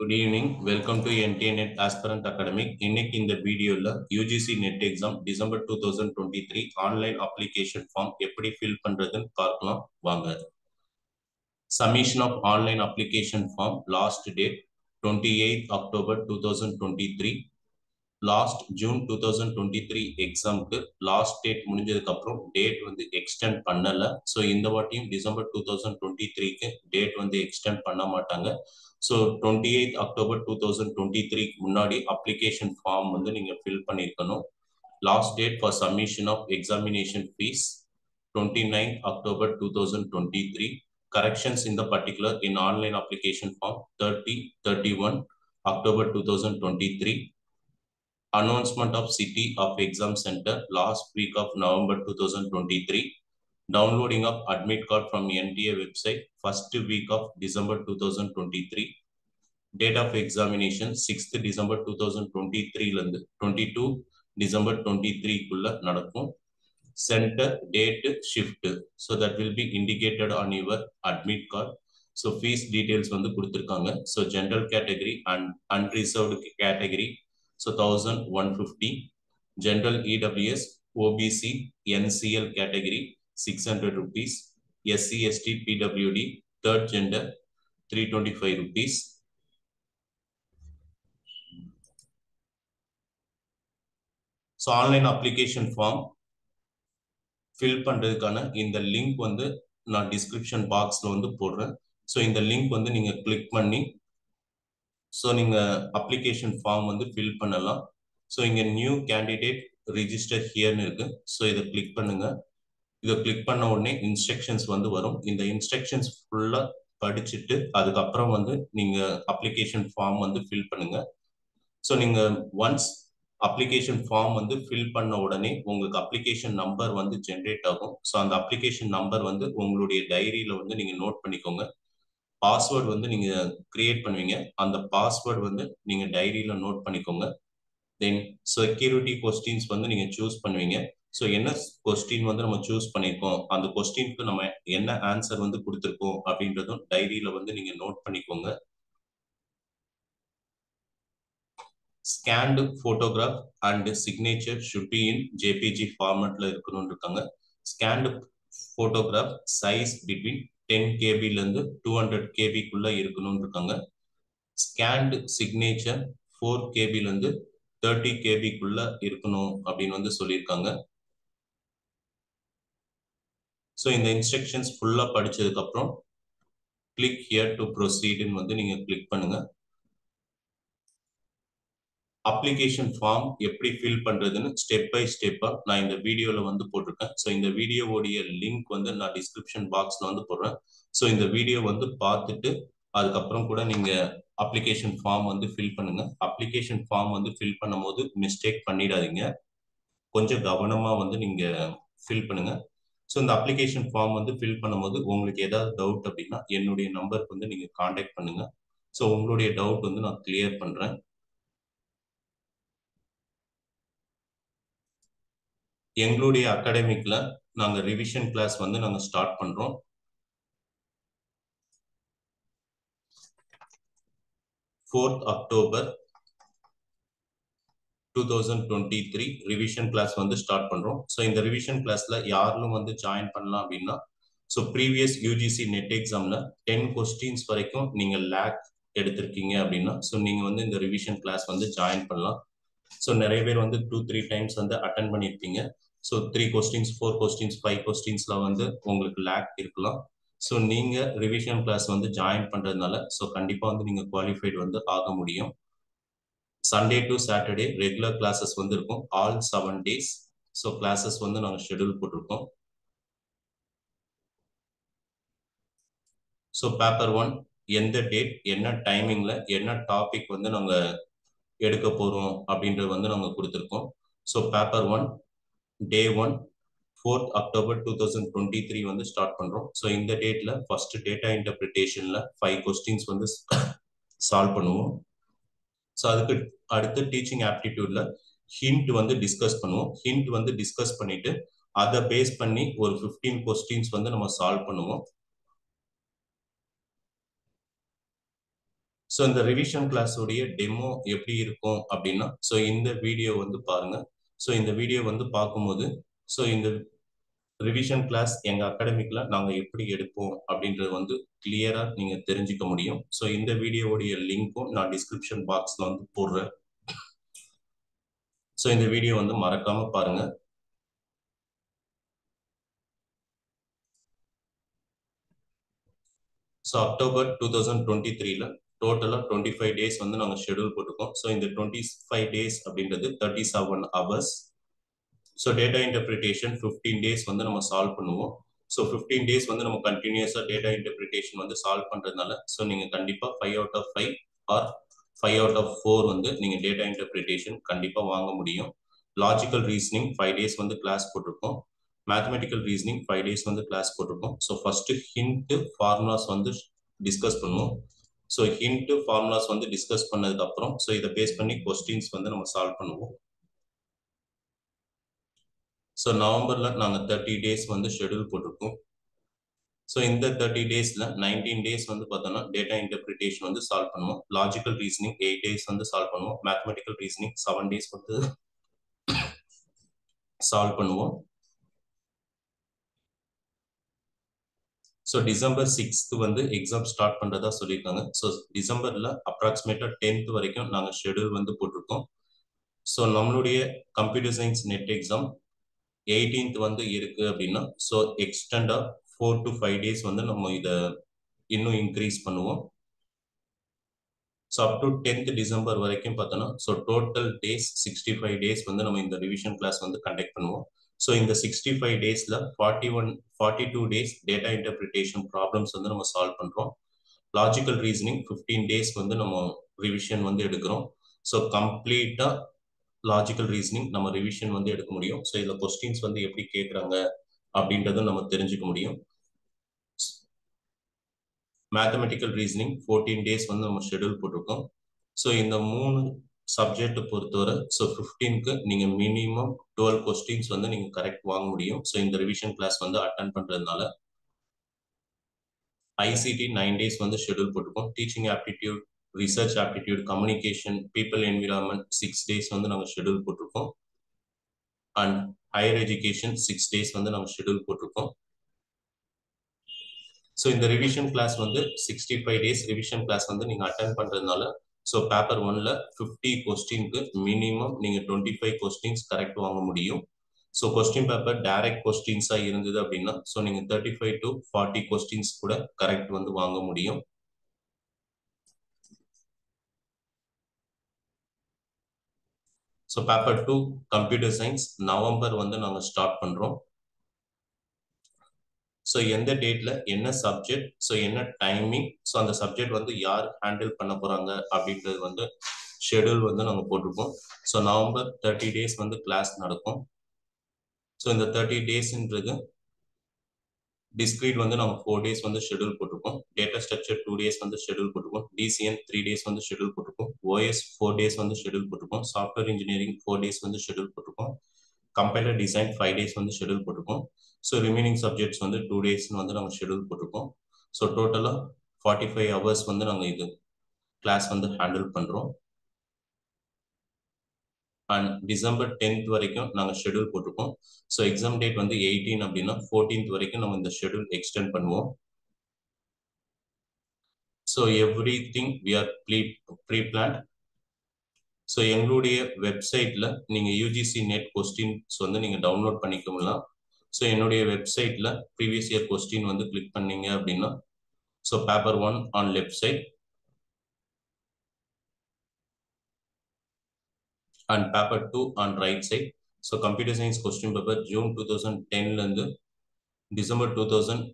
Good evening welcome to NDA net aspirant academic இன்னைக்கு இந்த வீடியோல UGC net exam December two thousand twenty three online application form எப்படி fill பண்றதுன்னு பார்க்கலாம். வாங்க. Submission of online application form last date twenty eight October two thousand twenty three last June two thousand twenty three எக்ஸாமுக்கு last date முடிஞ்சதுக்கு அப்புறம் date வந்து extend பண்ணல. So இந்த வாட்டியும் டிசம்பர் டூ தௌசண்ட் டுவெண்ட்டி த்ரீக்கு டேட் வந்து எக்ஸ்டெண்ட் பண்ண மாட்டாங்க. So twenty eight October two thousand twenty த்ரீக்கு முன்னாடி அப்ளிகேஷன் ஃபார்ம் வந்து நீங்கள் ஃபில் பண்ணியிருக்கணும் last date for submission of examination fee twenty nine October two thousand twenty three corrections in the particular in online application form 30 31 october 2023 announcement of city of exam center last week of november 2023 downloading of admit card from nta website first week of december 2023 date of examination 6th december 2023 ல இருந்து 22 december 23 குள்ள நடக்கும் center date shift so that will be indicated on your admit card so fees details வந்து கொடுத்திருக்காங்க so general category and unreserved category so 1150 general ews obc ncl category 600 rupees sc st pwd third gender 325 rupees so online application form fill பண்ணுறதுக்கான இந்த link வந்து நான் description பாக்ஸில் வந்து போடுறேன் so இந்த லிங்க் வந்து நீங்கள் கிளிக் பண்ணி ஸோ நீங்கள் அப்ளிகேஷன் ஃபார்ம் வந்து ஃபில் பண்ணலாம். ஸோ இங்கே நியூ கேண்டிடேட் ரிஜிஸ்டர் ஹியர்னு இருக்கு. ஸோ இதை கிளிக் பண்ணுங்க. இதை கிளிக் பண்ண உடனே இன்ஸ்ட்ரக்ஷன்ஸ் வந்து வரும். இந்த இன்ஸ்ட்ரக்ஷன்ஸ் ஃபுல்லாக படிச்சுட்டு அதுக்கப்புறம் வந்து நீங்கள் அப்ளிகேஷன் ஃபார்ம் வந்து ஃபில் பண்ணுங்க. ஸோ நீங்கள் ஒன்ஸ் அப்ளிகேஷன் ஃபார்ம் வந்து ஃபில் பண்ண உடனே உங்களுக்கு அப்ளிகேஷன் நம்பர் வந்து ஜென்ரேட் ஆகும். ஸோ அந்த அப்ளிகேஷன் நம்பர் வந்து உங்களுடைய டைரியில வந்து நீங்கள் நோட் பண்ணிக்கோங்க. பாஸ்வேர்டு வந்து நீங்க கிரியேட் பண்ணுவீங்க. அந்த பாஸ்வேர்டு வந்து நீங்க டைரியில நோட் பண்ணிக்கோங்க. தென் செக்யூரிட்டி கொஸ்டின்ஸ் வந்து நீங்க சூஸ் பண்ணுவீங்க. ஸோ என்ன கொஸ்டின் வந்து நம்ம சூஸ் பண்ணியிருக்கோம் அந்த கொஸ்டினுக்கு நம்ம என்ன ஆன்சர் வந்து கொடுத்துருக்கோம்? அப்படின்றதும் டைரியில வந்து நீங்க நோட் பண்ணிக்கோங்க. Scanned photograph and signature should be in JPG ஃபார்மேட்ல இருக்கணும்னு இருக்காங்க. Scanned photograph size between ten கேபிலேருந்து two hundred கேபிக்குள்ளே இருக்கணும்னு இருக்காங்க ஸ்கேன்டு சிக்னேச்சர் ஃபோர் கேபிலேருந்து தேர்ட்டி கேபிக்குள்ள இருக்கணும் அப்படின்னு வந்து சொல்லியிருக்காங்க. ஸோ இந்த இன்ஸ்ட்ரக்ஷன்ஸ் ஃபுல்லாக படிச்சதுக்கப்புறம் கிளிக் ஹியர் டு ப்ரொசீடுன்னு வந்து நீங்கள் கிளிக் பண்ணுங்கள் அப்ளிகேஷன் ஃபார்ம் எப்படி ஃபில் பண்ணுறதுன்னு ஸ்டெப் பை ஸ்டெப்பாக நான் இந்த வீடியோவில் வந்து போட்டிருக்கேன். ஸோ இந்த வீடியோவோடைய லிங்க் வந்து நான் டிஸ்கிரிப்ஷன் பாக்ஸில் வந்து போடுறேன். ஸோ இந்த வீடியோ வந்து பார்த்துட்டு அதுக்கப்புறம் கூட நீங்கள் அப்ளிகேஷன் ஃபார்ம் வந்து ஃபில் பண்ணுங்கள் அப்ளிகேஷன் ஃபார்ம் வந்து ஃபில் பண்ணும் போது மிஸ்டேக் பண்ணிடாதீங்க. கொஞ்சம் கவனமாக வந்து நீங்கள் ஃபில் பண்ணுங்கள் ஸோ இந்த அப்ளிகேஷன் ஃபார்ம் வந்து ஃபில் பண்ணும்போது உங்களுக்கு ஏதாவது டவுட் அப்படின்னா என்னுடைய நம்பருக்கு வந்து நீங்கள் காண்டாக்ட் பண்ணுங்கள் ஸோ உங்களுடைய டவுட் வந்து நான் கிளியர் பண்ணுறேன் எங்களுடைய அகாடமிக்ல நாங்க ரிவிஷன் கிளாஸ் வந்து நாங்க ஸ்டார்ட் பண்றோம். Fourth October two thousand twenty three revision class வந்து ஸ்டார்ட் பண்றோம். ஸோ இந்த ரிவிஷன் கிளாஸ்ல யாரும் வந்து ஜாயின் பண்ணலாம் அப்படின்னா ஸோ ப்ரீவியஸ் யூஜிசி நெட் எக்ஸாம்ல டென் கொஸ்டின்ஸ் வரைக்கும் நீங்க லேக் எடுத்திருக்கீங்க அப்படின்னா ஸோ நீங்க வந்து இந்த ரிவிஷன் கிளாஸ் வந்து ஜாயின் பண்ணலாம். ஸோ நிறைய பேர் வந்து டூ த்ரீ டைம்ஸ் வந்து அட்டன் பண்ணியிருப்பீங்க so three questions four questions five கொஸ்டின்ஸ்ல வந்து உங்களுக்கு லேக் இருக்கலாம். ஸோ நீங்க ரிவிஷன் கிளாஸ் வந்து ஜாயின் பண்றதுனால ஸோ கண்டிப்பா வந்து நீங்க குவாலிஃபைடு வந்து ஆக முடியும். Sunday to Saturday regular classes வந்து இருக்கும். All seven days so classes வந்து நாங்கள் ஷெடியூல் போட்டிருக்கோம். ஸோ பேப்பர் ஒன் எந்த டேட் என்ன டைமிங்ல என்ன டாபிக் வந்து நாங்கள் எடுக்க போறோம் அப்படின்றது வந்து நாங்கள் கொடுத்துருக்கோம். So paper one day one fourth October two thousand twenty three வந்து ஸ்டார்ட் பண்ணுறோம் ஸோ இந்த டேட்டில் ஃபர்ஸ்ட் டேட்டா இன்டர்பிரிட்டேஷனில் ஃபைவ் கொஸ்டின்ஸ் வந்து சால்வ் பண்ணுவோம். ஸோ அதுக்கு அடுத்து டீச்சிங் ஆப்டிடியூடில் ஹிண்ட் வந்து டிஸ்கஸ் பண்ணுவோம். ஹிண்ட் வந்து டிஸ்கஸ் பண்ணிட்டு அதை பேஸ் பண்ணி ஒரு ஃபிஃப்டீன் கொஸ்டின்ஸ் வந்து நம்ம சால்வ் பண்ணுவோம். ஸோ இந்த ரிவிஷன் கிளாஸோடைய டெமோ எப்படி இருக்கும் அப்படின்னா ஸோ இந்த வீடியோ வந்து பாருங்கள் ஸோ இந்த வீடியோ வந்து பார்க்கும்போது ஸோ இந்த ரிவிஷன் கிளாஸ் எங்கள் அகாடமிக்கில் நாங்கள் எப்படி எடுப்போம் அப்படின்றது வந்து கிளியரா நீங்க தெரிஞ்சுக்க முடியும். ஸோ இந்த வீடியோவுடைய லிங்க்கும் நான் டிஸ்கிரிப்ஷன் பாக்ஸ்ல வந்து போடுறேன். ஸோ இந்த வீடியோ வந்து மறக்காமல் பாருங்க. So October two thousand twenty த்ரீல டோட்டலாக டுவெண்ட்டி ஃபைவ் டேஸ் வந்து நாங்கள் ஷெடியூல் போட்டிருக்கோம். ஸோ இந்த டுவெண்ட்டி ஃபைவ் டேஸ் அப்படின்றது thirty seven hours so data interpretation fifteen days வந்து நம்ம சால்வ் பண்ணுவோம். ஸோ ஃபிஃப்டீன் டேஸ் வந்து நம்ம கண்டினியூஸாக டேட்டா இன்டர்பிரிட்டேஷன் வந்து சால்வ் பண்ணுறதுனால ஸோ நீங்கள் கண்டிப்பாக five out of five or five out of four வந்து நீங்கள் டேட்டா இன்டர்பிரிட்டேஷன் கண்டிப்பாக வாங்க முடியும். லாஜிக்கல் ரீசனிங் ஃபைவ் டேஸ் வந்து கிளாஸ் போட்டிருக்கோம். மேத்தமெட்டிக்கல் ரீசனிங் ஃபைவ் டேஸ் வந்து கிளாஸ் போட்டிருக்கோம். ஸோ ஃபர்ஸ்ட் ஹிண்ட் ஃபார்முலாஸ் வந்து டிஸ்கஸ் பண்ணுவோம். ஸோ ஹிண்ட் ஃபார்முலாஸ் வந்து டிஸ்கஸ் பண்ணதுக்கு அப்புறம் ஸோ இதை பேஸ் பண்ணி கொஸ்டின்ஸ் வந்து நம்ம சால்வ் பண்ணுவோம். ஸோ நவம்பர்ல நாங்கள் தேர்ட்டி டேஸ் வந்து ஷெடியூல் போட்டிருக்கோம். ஸோ இந்த தேர்ட்டி டேஸ்ல நைன்டீன் டேஸ் வந்து பார்த்தோம்னா டேட்டா இன்டர்பிரிட்டேஷன் வந்து சால்வ் பண்ணுவோம். லாஜிக்கல் ரீசனிங் எயிட் டேஸ் வந்து சால்வ் பண்ணுவோம். மேத்தமெட்டிக்கல் ரீசனிங் செவன் டேஸ் வந்து சால்வ் பண்ணுவோம். ஸோ டிசம்பர் சிக்ஸ்த் வந்து எக்ஸாம் ஸ்டார்ட் பண்ணுறதா சொல்லியிருக்காங்க. ஸோ டிசம்பரில் அப்ராக்சிமேட்டாக டென்த் வரைக்கும் நாங்கள் ஷெடியூல் வந்து போட்டிருக்கோம். ஸோ நம்மளுடைய computer science net exam eighteenth வந்து இருக்குது அப்படின்னா ஸோ எக்ஸ்டெண்டாக ஃபோர் டு ஃபைவ் டேஸ் வந்து நம்ம இதை இன்னும் இன்க்ரீஸ் பண்ணுவோம். So up to tenth December வரைக்கும் பார்த்தோன்னா so total days sixty five days வந்து நம்ம இந்த ரிவிஷன் கிளாஸ் வந்து கண்டக்ட் பண்ணுவோம். ஸோ இந்த சிக்ஸ்டி ஃபைவ் டேஸில் forty one forty two days data interpretation problems வந்து நம்ம சால்வ் பண்ணுறோம் லாஜிக்கல் ரீசனிங் ஃபிஃப்டீன் டேஸ் வந்து நம்ம ரிவிஷன் வந்து எடுக்கிறோம். ஸோ கம்ப்ளீட்டாக லாஜிக்கல் ரீசனிங் நம்ம ரிவிஷன் வந்து எடுக்க முடியும். ஸோ இதில் கொஸ்டின்ஸ் வந்து எப்படி கேட்குறாங்க அப்படின்றதும் நம்ம தெரிஞ்சுக்க முடியும். மேத்தமெட்டிக்கல் ரீசனிங் ஃபோர்டீன் டேஸ் வந்து நம்ம ஷெடியூல் போட்டிருக்கோம். ஸோ இந்த மூணு சப்ஜெக்ட் பொறுத்தவரை ஸோ ஃபிஃப்டீனுக்கு நீங்கள் மினிமம் டுவெல் கொஸ்டின்ஸ் வந்து நீங்கள் கரெக்ட் வாங்க முடியும். ஸோ இந்த ரிவிஷன் கிளாஸ் வந்து அட்டன் பண்ணுறதுனால ஐசிடி நைன் டேஸ் வந்து ஷெடியூல் போட்டிருக்கோம் teaching aptitude research aptitude communication people environment six days வந்து நாங்கள் ஷெடியூல் போட்டிருக்கோம். And higher education six days வந்து நாங்கள் ஷெடியூல் போட்டிருக்கோம். ஸோ இந்த ரிவிஷன் கிளாஸ் வந்து sixty five days revision class வந்து நீங்கள் அட்டன் பண்ணுறதுனால ஸோ பேப்பர் ஒன்ல ஃபிஃப்டி கொஸ்டின்க்கு மினிமம் நீங்கள் டுவெண்ட்டி ஃபைவ் கொஸ்டின்ஸ் கரெக்ட் வாங்க முடியும். ஸோ கொஸ்டின் பேப்பர் டைரக்ட் கொஸ்டின்ஸாக இருந்தது அப்படின்னா ஸோ நீங்கள் thirty five to forty questions கூட கரெக்ட் வந்து வாங்க முடியும். So paper two computer science November வந்து நாங்கள் ஸ்டார்ட் பண்ணுறோம் ஸோ எந்த டேட்ல என்ன சப்ஜெக்ட் ஸோ என்ன டைமிங் ஸோ அந்த சப்ஜெக்ட் வந்து யார் ஹேண்டில் பண்ண போறாங்க அப்படின்றது வந்து ஷெடியூல் வந்து நாங்கள் போட்டிருப்போம் ஸோ நவம்பர் தேர்ட்டி டேஸ் வந்து கிளாஸ் நடக்கும். ஸோ இந்த தேர்ட்டி டேஸ்ன்றது டிஸ்கிரீட் வந்து நம்ம ஃபோர் டேஸ் வந்து ஷெடியூல் போட்டிருக்கோம். டேட்டா ஸ்ட்ரக்சர் டூ டேஸ் வந்து ஷெடியூல் போட்டிருக்கோம். டிசிஎன் த்ரீ டேஸ் வந்து ஷெடியூல் போட்டிருக்கோம். ஓஎஸ் ஃபோர் டேஸ் வந்து ஷெடியூல் போட்டிருக்கோம். சாஃப்ட்வேர் இன்ஜினியரிங் ஃபோர் டேஸ் வந்து ஷெடியூல் போட்டிருக்கோம். கம்பைலர் டிசைன் ஃபைவ் டேஸ் வந்து ஷெடியூல் போட்டிருக்கோம். ஸோ ரிமைனிங் சப்ஜெக்ட்ஸ் வந்து டூ டேஸ்னு வந்து நாங்கள் ஷெடியூல் போட்டிருக்கோம். ஸோ டோட்டலாக ஃபார்ட்டி ஃபைவ் ஹவர்ஸ் வந்து நாங்கள் இது கிளாஸ் வந்து ஹேண்டில் பண்ணுறோம் அண்ட் டிசம்பர் டென்த் வரைக்கும் நாங்கள் ஷெடியூல் போட்டிருக்கோம். ஸோ எக்ஸாம் டேட் வந்து எயிட்டீன் அப்படின்னா ஃபோர்டீன்த் வரைக்கும் நம்ம இந்த ஷெடியூல் எக்ஸ்டெண்ட் பண்ணுவோம். So everything we are free free plan so எங்களுடைய வெப்சைட்டில் நீங்கள் யூஜிசி நெட் கொஸ்டின்ஸ் வந்து நீங்கள் டவுன்லோட் பண்ணிக்கலாம் ஸோ என்னுடைய வெப்சைட்டில் ப்ரீவியஸ் இயர் கொஸ்டின் வந்து கிளிக் பண்ணீங்க அப்படின்னா so paper one on left side and paper two on right side so computer science question paper June two thousand டென்லேருந்து December two thousand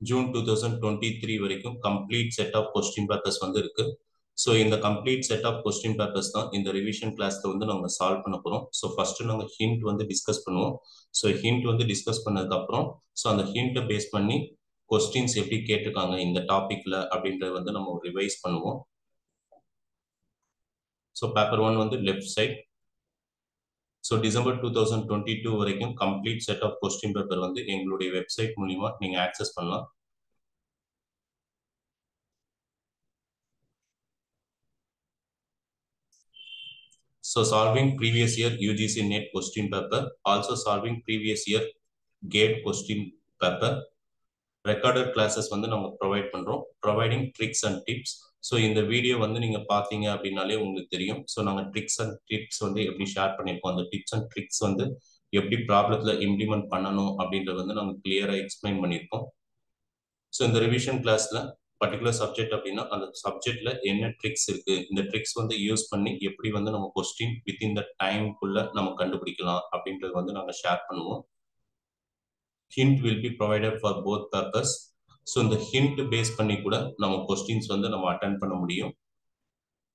June two thousand twenty three வரைக்கும் complete set of question papers வந்து இருக்குது so இந்த complete set of question papers தான் இந்த revision கிளாஸ்ல வந்து நாங்கள் solve பண்ண போகிறோம் ஸோ ஃபர்ஸ்ட் நாங்கள் ஹிண்ட் வந்து டிஸ்கஸ் பண்ணுவோம். ஸோ ஹிண்ட் வந்து டிஸ்கஸ் பண்ணதுக்கப்புறம் ஸோ அந்த ஹிண்ட்டை பேஸ் பண்ணி கொஸ்டின்ஸ் எப்படி கேட்டிருக்காங்க இந்த டாபிக்ல அப்படின்றத வந்து நம்ம ரிவைஸ் பண்ணுவோம். ஸோ பேப்பர் ஒன் வந்து left side so December two thousand twenty two வரைக்கும் complete set of question paper வந்து எங்களுடைய வெப்சைட் மூலிமா நீங்கள் ஆக்சஸ் பண்ணலாம். So solving previous year UGC NET question paper, also solving previous year GATE question paper. Recorded classes வந்து நம்ம provide பண்ணுறோம் providing tricks and tips so இந்த வீடியோ வந்து நீங்கள் பார்த்தீங்க அப்படின்னாலே உங்களுக்கு தெரியும். ஸோ நாங்கள் ட்ரிக்ஸ் அண்ட் டிப்ஸ் வந்து எப்படி ஷேர் பண்ணியிருக்கோம் அந்த டிப்ஸ் அண்ட் ட்ரிக்ஸ் வந்து எப்படி ப்ராப்ளத்தில் இம்ப்ளிமெண்ட் பண்ணணும் அப்படின்றத வந்து நாங்கள் கிளியராக எக்ஸ்பிளைன் பண்ணியிருக்கோம் ஸோ இந்த ரிவிஷன் கிளாஸில் பர்டிகுலர் சப்ஜெக்ட் அப்படின்னா அந்த சப்ஜெக்ட்ல என்ன ட்ரிக்ஸ் இருக்கு? இந்த ட்ரிக்ஸ் வந்து யூஸ் பண்ணி எப்படி வந்து நம்ம கொஸ்டின் வித்தின் த டைம்குள்ள நம்ம கண்டுபிடிக்கலாம் அப்படின்றது வந்து நாங்கள் ஷேர் பண்ணுவோம். Hint will be provided for both purpose so இந்த ஹிண்ட் பேஸ் பண்ணி கூட நம்ம கொஸ்டின்ஸ் வந்து நம்ம அட்டன் பண்ண முடியும்.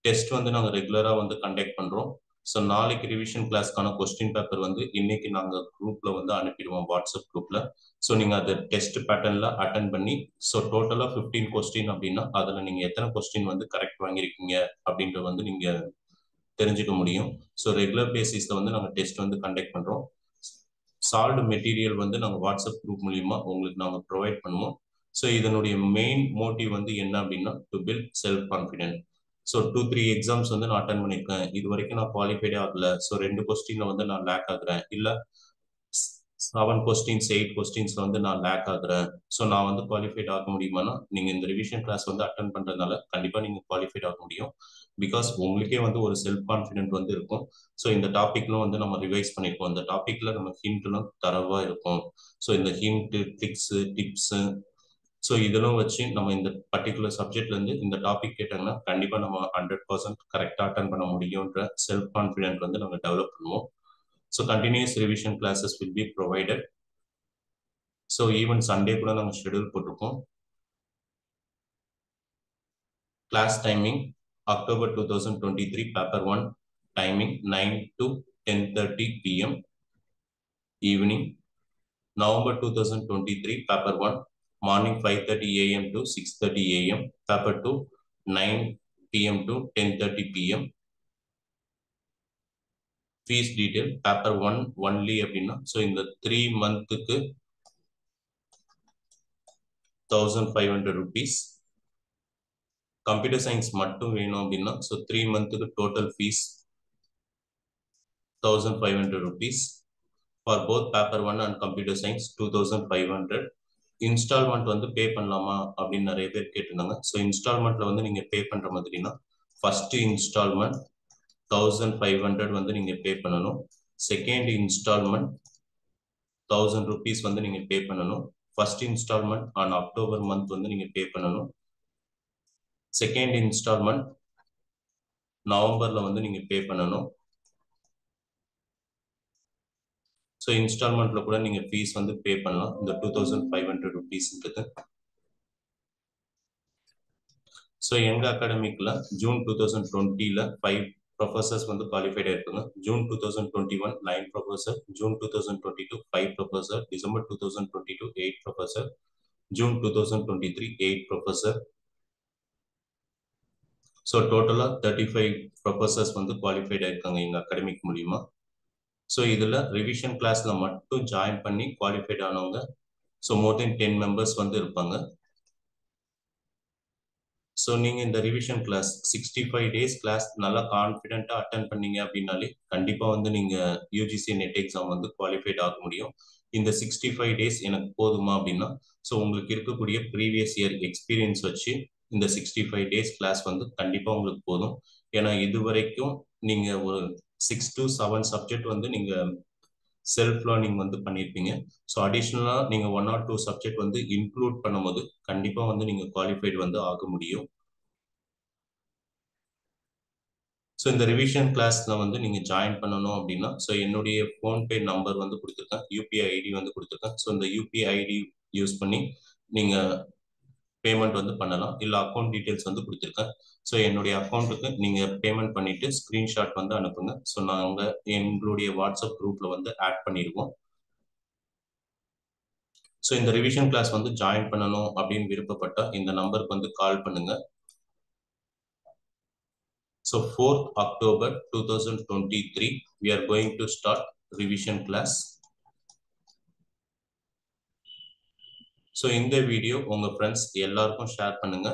டெஸ்ட் வந்து நாங்கள் ரெகுலராக வந்து கண்டக்ட் பண்ணுறோம் ஸோ நாளைக்கு ரிவிஷன் கிளாஸ்க்கான கொஸ்டின் பேப்பர் வந்து இன்னைக்கு நாங்கள் குரூப்ல வந்து அனுப்பிடுவோம் வாட்ஸ்அப் குரூப்ல ஸோ நீங்கள் அதை டெஸ்ட் பேட்டர்னில் அட்டன் பண்ணி ஸோ டோட்டலாக ஃபிஃப்டீன் கொஸ்டின் அப்படின்னா அதில் நீங்கள் எத்தனை கொஸ்டின் வந்து கரெக்ட் வாங்கியிருக்கீங்க அப்படின்றத வந்து நீங்கள் தெரிஞ்சுக்க முடியும். ஸோ ரெகுலர் பேசிஸில் வந்து நாங்கள் டெஸ்ட் வந்து கண்டக்ட் பண்ணுறோம் சால்டு மெட்டீரியல் வந்து நாங்கள் வாட்ஸ்அப் குரூப் மூலியமா உங்களுக்கு நாங்கள் ப்ரொவைட் பண்ணுவோம். ஸோ இதனுடைய மெயின் மோட்டிவ் வந்து என்ன அப்படின்னா to build self confident so two three exams வந்து நான் அட்டன் பண்ணியிருக்கேன் இது வரைக்கும் நான் குவாலிஃபைடே ஆகல. ஸோ ரெண்டு கொஸ்டின்ல வந்து நான் லேக் ஆகுறேன். இல்லை செவன் கொஸ்டின்ஸ் எயிட் கொஸ்டின்ஸ்ல வந்து நான் லேக் ஆகுறேன். ஸோ நான் வந்து குவாலிஃபைட் ஆக முடியுமானா நீங்க இந்த ரிவிஷன் கிளாஸ் வந்து அட்டன் பண்றதுனால கண்டிப்பா நீங்க குவாலிஃபைட் ஆக முடியும். பிகாஸ் உங்களுக்கே வந்து ஒரு செல்ஃப் கான்ஃபிடென்ட் வந்து இருக்கும். ஸோ இந்த டாபிக்லாம் வந்து நம்ம ரிவைஸ் பண்ணியிருக்கோம் இந்த டாபிக்ல நம்ம ஹிண்ட்லாம் தரவா இருக்கும். ஸோ இந்த ஹிண்ட் ட்ரிக்ஸ் டிப்ஸ் ஸோ இதெல்லாம் வச்சு நம்ம இந்த பர்டிகுலர் சப்ஜெக்ட்ல இருந்து இந்த டாபிக் கேட்டாங்கன்னா கண்டிப்பா நம்ம ஹண்ட்ரட் பர்சன்ட் கரெக்டாக அட்டன் பண்ண முடியும்ன்ற செல்ஃப் கான்ஃபிடென்ட் வந்து நம்ம டெவலப் பண்ணுவோம். So continuous revision classes will be provided so even Sunday கூட நம்ம ஷெடியூல் போட்டிருக்கோம். Class timing October two thousand twenty three paper one timing nine to ten thirty PM evening November two thousand twenty three paper one morning five thirty AM to six thirty AM paper two nine PM to ten thirty PM fees detail paper one only அப்படின்னா so இந்த three மந்த்துக்கு thousand five hundred rupees computer science மட்டும் வேணும் அப்படின்னா so three மந்த்துக்கு total fees thousand five hundred rupees for both paper one and computer science two thousand five hundred Installment வந்து pay பண்ணலாமா அப்படின்னு நிறைய பேர் கேட்டிருந்தாங்க. ஸோ இன்ஸ்டால்மெண்ட்ல வந்து நீங்க பே பண்ற மாதிரினா first installment thousand five hundred வந்து நீங்க பே பண்ணணும். செகண்ட் இன்ஸ்டால்மெண்ட் தௌசண்ட் ருபீஸ் வந்து நீங்க பே பண்ணணும். First installment on October month வந்து நீங்க பே பண்ணணும். செகண்ட் இன்ஸ்டால்மெண்ட் நவம்பர்ல வந்து நீங்க பே பண்ணணும். ஸோ இன்ஸ்டால்மெண்ட்ல கூட நீங்க ஃபீஸ் வந்து பே பண்ணலாம். இந்த டூ தௌசண்ட் ஃபைவ் ஹண்ட்ரட் ருபீஸ்ன்றது ஸோ எங்க அகாடமிக்ல ஜூன் டூ தௌசண்ட் டுவெண்ட்டில ஃபைவ் ப்ரொஃபசர்ஸ் வந்து குவாலிஃபைடாக இருக்குங்க. June two thousand twenty one nine professor June two thousand twenty two five professor December two thousand twenty two eight professor June two thousand twenty three eight professor so டோட்டலாக thirty five professors வந்து குவாலிஃபைடாக இருக்காங்க எங்கள் academic மூலியமாக so இதில் revision கிளாஸில் மட்டும் join பண்ணி குவாலிஃபைட் ஆனவங்க so more than ten members வந்து இருப்பாங்க. ஸோ நீங்கள் இந்த revision class sixty five days class நல்லா கான்ஃபிடென்ட்டாக அட்டன் பண்ணீங்க அப்படின்னாலே கண்டிப்பாக வந்து நீங்கள் யூஜிசி நெட் எக்ஸாம் வந்து குவாலிஃபைட் ஆக முடியும். இந்த சிக்ஸ்டி ஃபைவ் டேஸ் எனக்கு போதுமா அப்படின்னா ஸோ உங்களுக்கு இருக்கக்கூடிய ப்ரீவியஸ் இயர் எக்ஸ்பீரியன்ஸ் வச்சு இந்த சிக்ஸ்டி ஃபைவ் டேஸ் கிளாஸ் வந்து கண்டிப்பாக உங்களுக்கு போதும். ஏன்னா இது வரைக்கும் நீங்கள் ஒரு சிக்ஸ் டு செவன் சப்ஜெக்ட் வந்து நீங்கள் செல்ஃப் லேர்னிங் வந்து பண்ணியிருப்பீங்க ஸோ அடிஷ்னலாக நீங்கள் ஒன் ஆர் டூ சப்ஜெக்ட் வந்து இன்க்ளூட் பண்ணும்போது கண்டிப்பாக வந்து நீங்கள் குவாலிஃபைடு வந்து ஆக முடியும். ஸோ இந்த ரிவிஷன் கிளாஸ்ல வந்து நீங்கள் ஜாயின் பண்ணணும் அப்படின்னா ஸோ என்னுடைய ஃபோன்பே நம்பர் வந்து கொடுத்துருக்கேன். யூபிஐ ஐடி வந்து கொடுத்துருக்கேன். ஸோ இந்த யூபிஐ ஐடி யூஸ் பண்ணி நீங்கள் பேமெண்ட் வந்து பண்ணலாம். இல்லை அக்கௌண்ட் டீட்டெயில்ஸ் வந்து கொடுத்துருக்கேன். ஸோ என்னுடைய அக்கௌண்ட்டுக்கு நீங்கள் பேமெண்ட் பண்ணிவிட்டு ஸ்க்ரீன்ஷாட் வந்து அனுப்புங்க. ஸோ நாங்கள் எங்களுடைய வாட்ஸ்அப் குரூப்பில் வந்து ஆட் பண்ணிடுவோம். ஸோ இந்த ரிவிஷன் கிளாஸ் வந்து ஜாயின் பண்ணணும் அப்படின்னு விருப்பப்பட்டால் இந்த நம்பருக்கு வந்து கால் பண்ணுங்க. So fourth October two thousand twenty three we are going to start revision class so இந்த வீடியோ உங்கள் ஃப்ரெண்ட்ஸ் எல்லாருக்கும் ஷேர் பண்ணுங்க.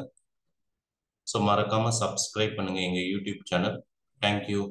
ஸோ மறக்காம சப்ஸ்கிரைப் பண்ணுங்க எங்கள் யூடியூப் சேனல் தேங்க்யூ